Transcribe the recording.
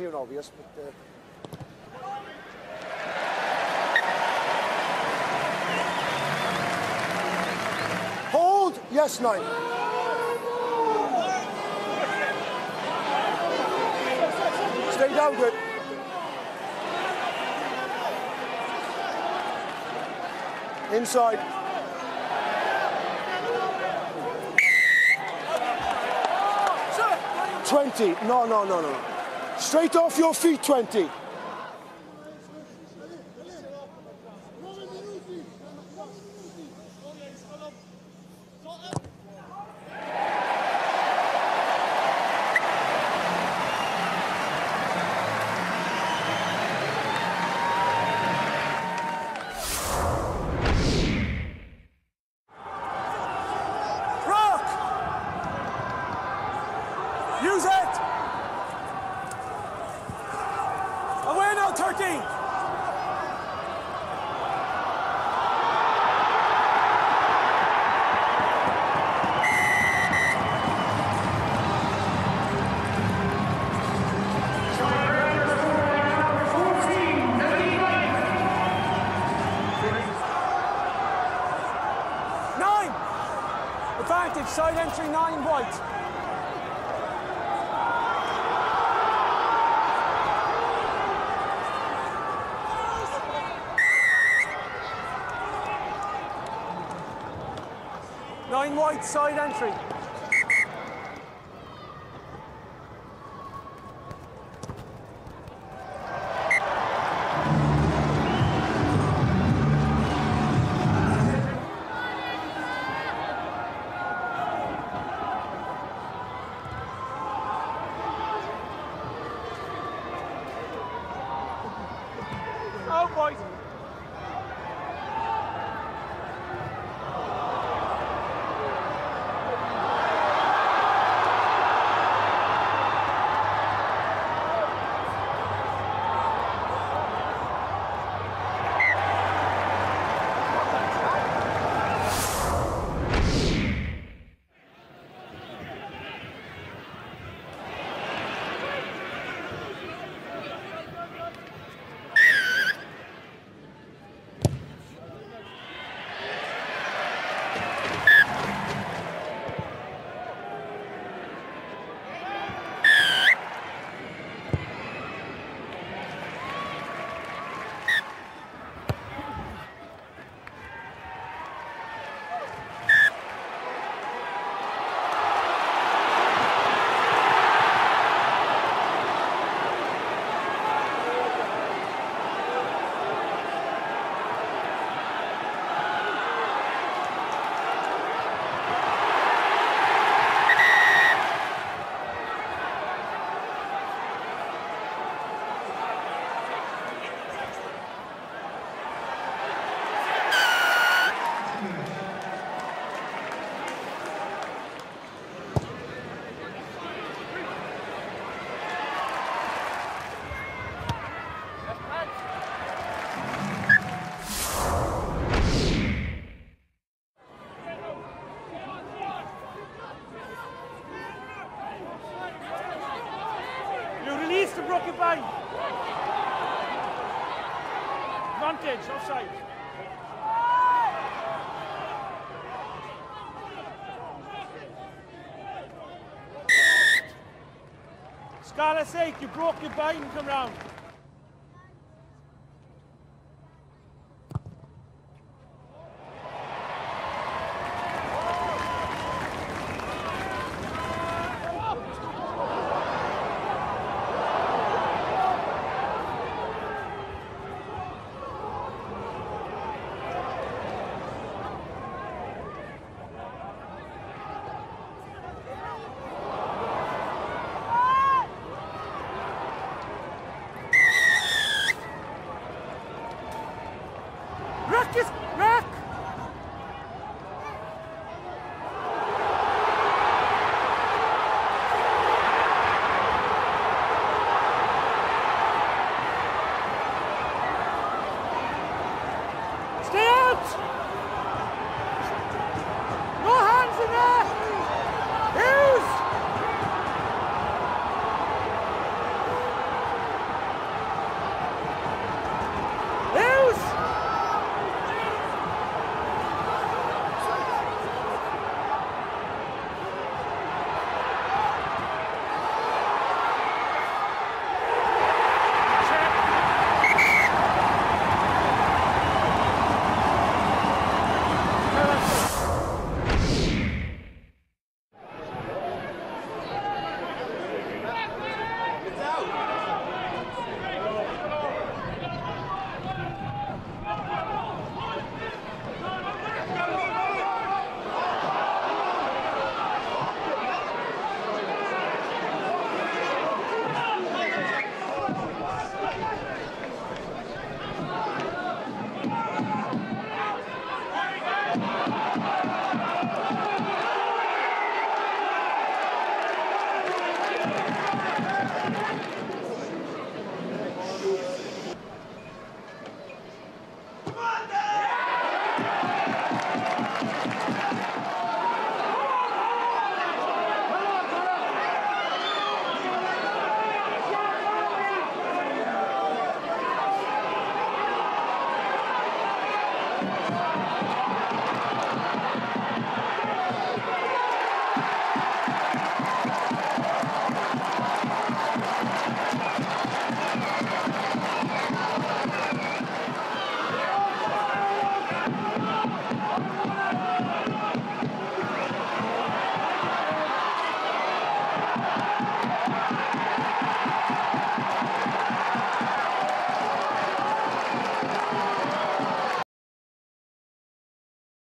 clear and obvious, but. Uh... Hold! Yes, nine. Stay down, good. Inside. Twenty. No, no, no, no. Straight off your feet, 20. Advantage, side entry, nine white. Nine white, side entry. Advantage, offside. Scarlet's sake, you broke your bind, come round.